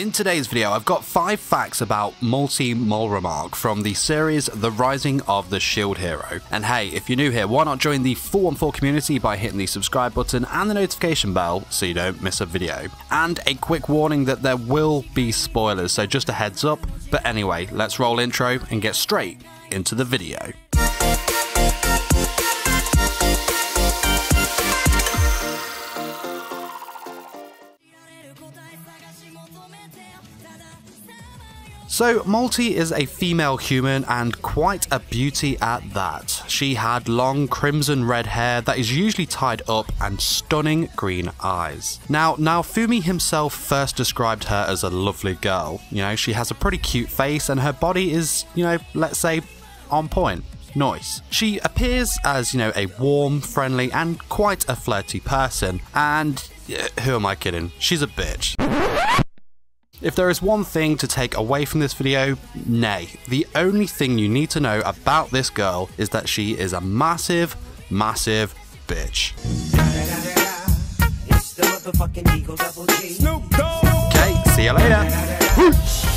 In today's video, I've got 5 facts about Malty Melromarc from the series The Rising of the Shield Hero. And hey, if you're new here, why not join the 414 community by hitting the subscribe button and the notification bell so you don't miss a video. And a quick warning that there will be spoilers, so just a heads up. But anyway, let's roll intro and get straight into the video. So, Malty is a female human and quite a beauty at that. She had long crimson red hair that is usually tied up and stunning green eyes. Now, Naofumi himself first described her as a lovely girl. You know, she has a pretty cute face and her body is, you know, let's say, on point. Nice. She appears as, you know, a warm, friendly, and quite a flirty person. And uh, who am I kidding? She's a bitch. If there is one thing to take away from this video, nay. The only thing you need to know about this girl is that she is a massive, massive bitch. Okay, see you later.